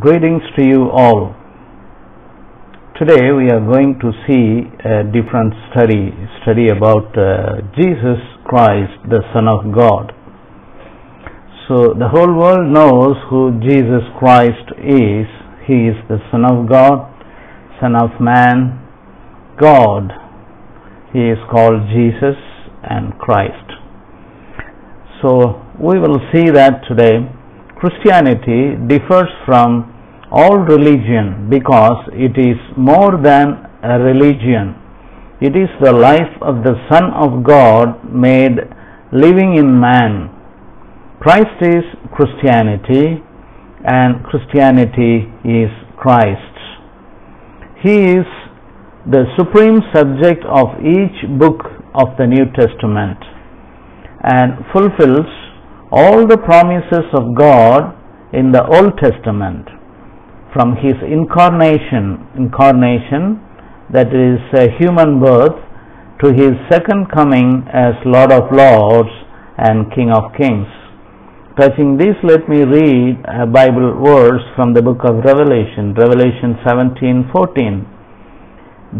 Greetings to you all. Today we are going to see a different study, study about uh, Jesus Christ, the Son of God. So the whole world knows who Jesus Christ is. He is the Son of God, Son of Man, God. He is called Jesus and Christ. So we will see that today Christianity differs from all religion because it is more than a religion. It is the life of the Son of God made living in man. Christ is Christianity and Christianity is Christ. He is the supreme subject of each book of the New Testament and fulfills all the promises of God in the Old Testament from his incarnation incarnation that is human birth to his second coming as Lord of Lords and King of Kings. Touching this, let me read a Bible verse from the book of Revelation, Revelation 17:14.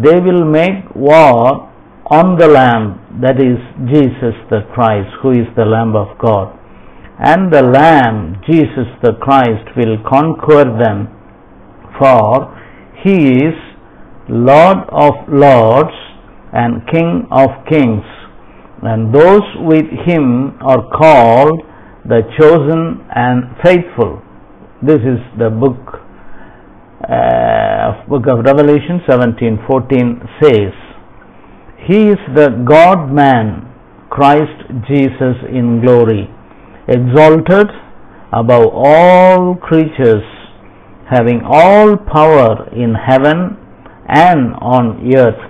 They will make war on the Lamb, that is Jesus the Christ, who is the Lamb of God and the Lamb, Jesus the Christ, will conquer them, for he is Lord of lords and King of kings, and those with him are called the chosen and faithful. This is the book uh, book of Revelation 17:14 says, He is the God man, Christ Jesus in glory exalted above all creatures, having all power in heaven and on earth.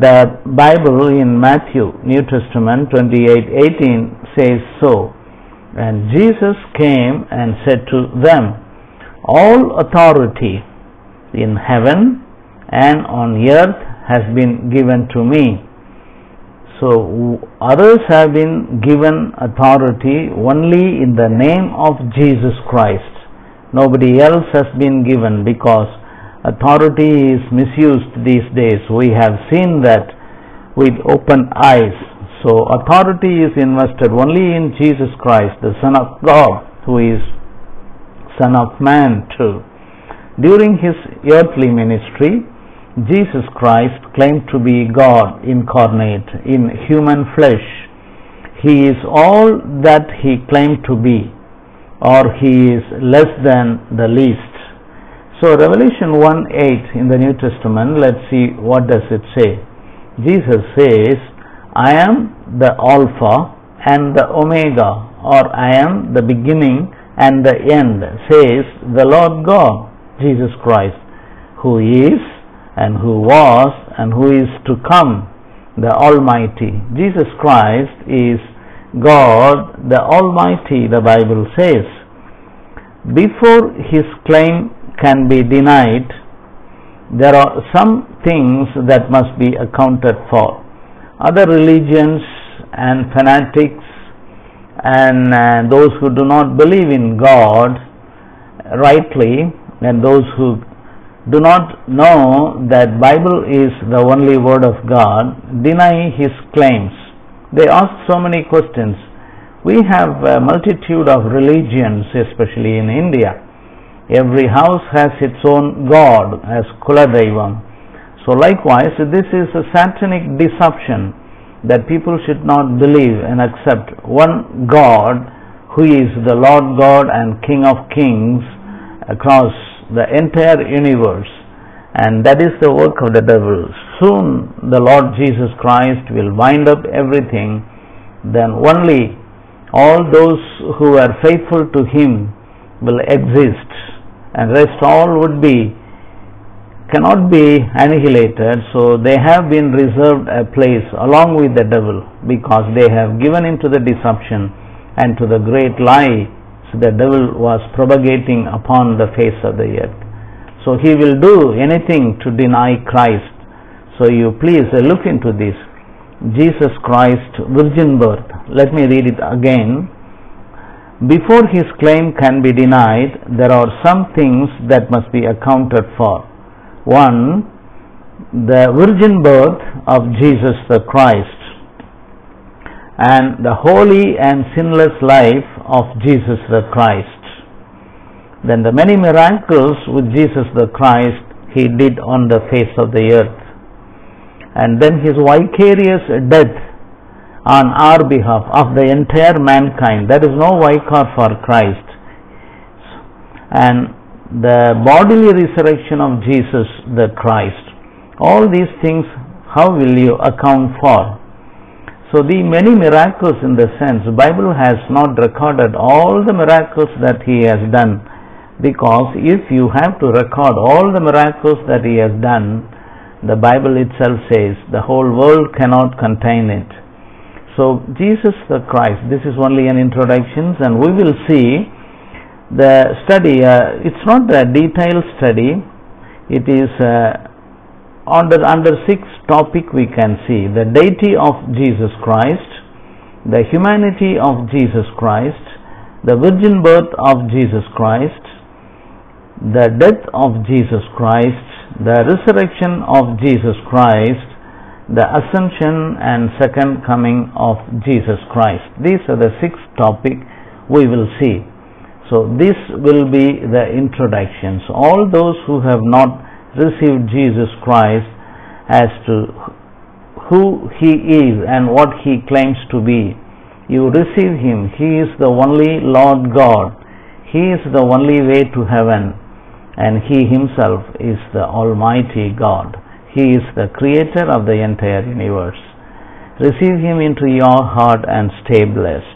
The Bible in Matthew, New Testament 28:18 says so. And Jesus came and said to them, All authority in heaven and on earth has been given to me. So others have been given authority only in the name of Jesus Christ. Nobody else has been given because authority is misused these days. We have seen that with open eyes. So authority is invested only in Jesus Christ, the Son of God, who is Son of Man too. During his earthly ministry, Jesus Christ claimed to be God incarnate in human flesh. He is all that he claimed to be, or he is less than the least. So Revelation 1 8 in the New Testament, let's see what does it say. Jesus says, I am the Alpha and the Omega, or I am the beginning and the end, says the Lord God, Jesus Christ, who is and who was and who is to come, the Almighty. Jesus Christ is God the Almighty, the Bible says. Before his claim can be denied, there are some things that must be accounted for. Other religions and fanatics and uh, those who do not believe in God rightly and those who do not know that Bible is the only word of God deny his claims. They ask so many questions. We have a multitude of religions, especially in India. Every house has its own god as Kuladaivam. So likewise, this is a satanic deception that people should not believe and accept one God who is the Lord God and King of kings across the entire universe and that is the work of the devil. Soon the Lord Jesus Christ will wind up everything, then only all those who are faithful to Him will exist, and rest all would be cannot be annihilated. So they have been reserved a place along with the devil because they have given into the deception and to the great lie the devil was propagating upon the face of the earth. So he will do anything to deny Christ. So you please uh, look into this. Jesus Christ, virgin birth. Let me read it again. before his claim can be denied, there are some things that must be accounted for. One, the virgin birth of Jesus the Christ and the holy and sinless life of Jesus the Christ. Then the many miracles with Jesus the Christ he did on the face of the earth. And then his vicarious death on our behalf of the entire mankind. There is no vicar for Christ. And the bodily resurrection of Jesus the Christ. All these things, how will you account for? So the many miracles in the sense, Bible has not recorded all the miracles that he has done. Because if you have to record all the miracles that he has done, the Bible itself says the whole world cannot contain it. So Jesus the Christ, this is only an introduction and we will see the study, uh, it's not a detailed study, it is uh, under, under six topic we can see the deity of Jesus Christ, the humanity of Jesus Christ, the virgin birth of Jesus Christ, the death of Jesus Christ, the resurrection of Jesus Christ, the ascension and second coming of Jesus Christ. These are the six topic we will see. So this will be the introductions. All those who have not received Jesus Christ as to who he is and what he claims to be. You receive him. He is the only Lord God. He is the only way to heaven and He Himself is the Almighty God. He is the creator of the entire universe. Receive Him into your heart and stay blessed.